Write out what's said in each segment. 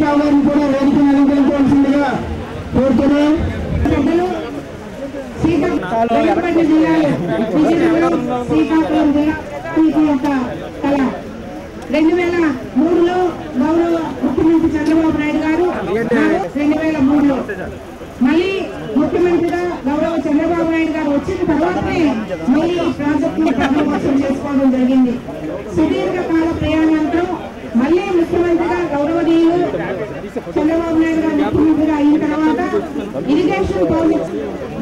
గారిని కూడా వేదికను అలంకరించవలసిందిగా కోరుతున్నాం. శ్రీకాకుళం జిల్లా కళ. రెండు వేల మూడులో గౌరవ ముఖ్యమంత్రి చంద్రబాబు నాయుడు గారు రెండు వేల మూడులో. మళ్ళీ ముఖ్యమంత్రిగా గౌరవ చంద్రబాబు నాయుడు గారు వచ్చిన తర్వాతనే మళ్ళీ ఈ ప్రాజెక్టును ప్రారంభోత్సవం చేసుకోవడం జరిగింది. సుదీర్ఘ కాల ప్రయాణాంతరం మళ్ళీ ముఖ్యమంత్రిగా గౌరవనీయులు చంద్రబాబు నాయుడు గారు ముఖ్యమంత్రిగా అయిన తర్వాత ఇరిగేషన్ ప్రాజెక్ట్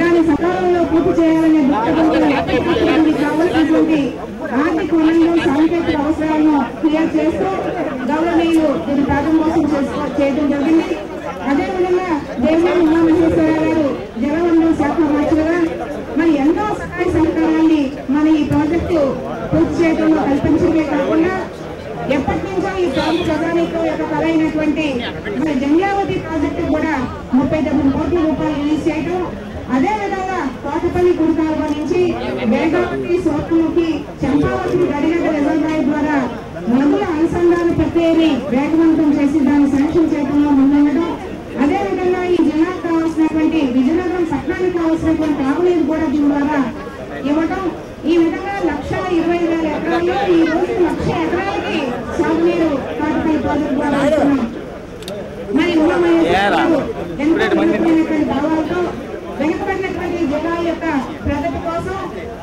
దాన్ని సకాలంలో పూర్తి చేయాలనే దృక్పథంతో ఆర్థిక వనరులు సాంకేతిక అవసరాలను క్లియర్ చేస్తూ గౌరవనీయులు దీన్ని ప్రారంభోత్సవం చేసుకో చేయడం జరిగింది. అదేవిధంగా దేవినేని ఉమామహేశ్వరరావు గారు జలవనరుల శాఖ మంత్రులుగా మరి ఎన్నో సహాయ సహకారాన్ని మన ఈ ప్రాజెక్టు పూర్తి చేయడంలో కల్పించడమే కాకుండా ఎప్పటి నుంచో ఈ ప్రాంత ప్రజానీకం యొక్క కళ అయినటువంటి మన జంగ్యావతి ప్రాజెక్టు కూడా ముప్పై తొమ్మిది కోట్ల రూపాయలు రిలీజ్ చేయడం అదే విధంగా కోటపల్లి కుడికాలువ నుంచి వేగావతి సోర్ణముఖి చంపావతి గడిగడ్డ రిజర్వాయర్ ద్వారా నదుల అనుసంధాన ప్రక్రియని వేగవంతం చేసి దాన్ని శాంక్షన్ చేయడంలో ముందుండడం అదే విధంగా ఈ జిల్లాకు కావాల్సినటువంటి విజయనగరం పట్టణానికి కావాల్సినటువంటి తాగునీరు కూడా దీని ద్వారా ఇవ్వడం ఈ విధంగా లక్ష ఇరవై వేల ఎకరాల్లో ఈ రోజు లక్ష ఎకరాలకి సాగునీరు కాటపల్లి ప్రాజెక్టు ద్వారా మరి ఎంతో భావాలతో వెనుకబడినటువంటి జిల్లా యొక్క ప్రగతి కోసం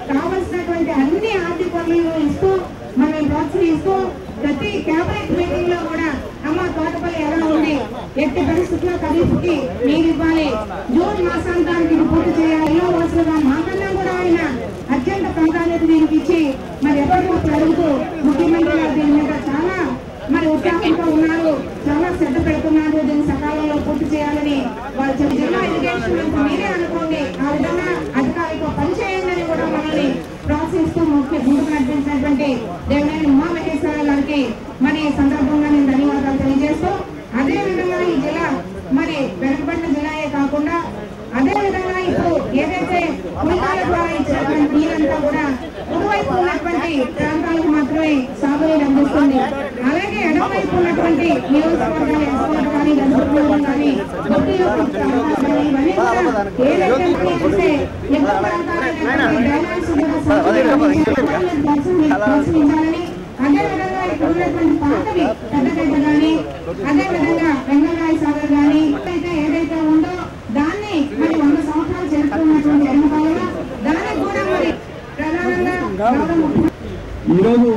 కావలసినటువంటి అన్ని ఆర్థిక వనరులు ఇస్తూ మనం ప్రోత్సహిస్తూ ప్రతి కేబినెట్ మీటింగ్లో కూడా అమ్మ తోటపల్లి ఎలా ఉంది ఎట్టి పరిస్థితుల్లో ఖరీఫ్కి నీరు ఇవ్వాలి జూన్ మాసాంతానికి పూర్తి చేయాలి ఎన్నో మాకన్నా మరి ఎప్పటికప్పుడు అడుగుతూ ముఖ్యమంత్రి గారు దీని మీద చాలా మరి ఉత్సాహంతో ఉన్నారు చాలా శ్రద్ధ పెడుతున్నారు. దీన్ని సకాలంలో పూర్తి చేయాలని వాళ్ళు జిల్లా ఎడ్యుకేషన్ మంత్రి మీరే అనుకోండి ఆ విధంగా అధికారిక పనిచేయండి అని కూడా మనల్ని ప్రోత్సహిస్తూ ముఖ్య ముందుకు నడిపించినటువంటి దేవినేని ఉమామహేశ్వర గారికి మరి ఈ సందర్భంగా నేను ధన్యవాదాలు తెలియజేస్తూ అదే విధంగా ఈ జిల్లా మరి వెనుకబడిన జిల్లాయే కాకుండా అదే విధంగా ఇప్పుడు ఏదైతే కులికాల ద్వారా ఇచ్చినటువంటి నీరంతా కూడా కుడివైపు పై ప్రాంతాలకు మాత్రమే సాగునీరు అందిస్తుంది. అలాగే ఎడమవైపు ఉన్నటువంటి నియోజకవర్గాలు ఎక్స్పోర్ట్ కానీ కానీ ఇవన్నీ కూడా ఏదైతే ఎక్కువ అదే ఇక్కడ ఉన్నటువంటి పాతవి కానీ వెంగళరాయ సాగర్ కానీ అయితే ఏదైతే ఉందో దాన్ని మరి వంద సంవత్సరాలు చేరుకున్నటువంటి ఎన్నకాలలో దానికి కూడా మరి ప్రధానంగా ఈరోజు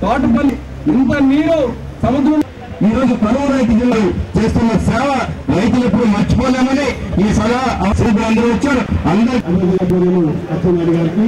తోటపల్లి ఇంత నీరు సముద్రం ఈ రోజు కరువు రైతు జిల్లా చేస్తున్న సేవ రైతులు ఎప్పుడు మర్చిపోలేమని ఈ సలహా అవసరం అందరూ వచ్చారు. అందరూ గారికి